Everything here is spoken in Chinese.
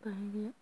白脸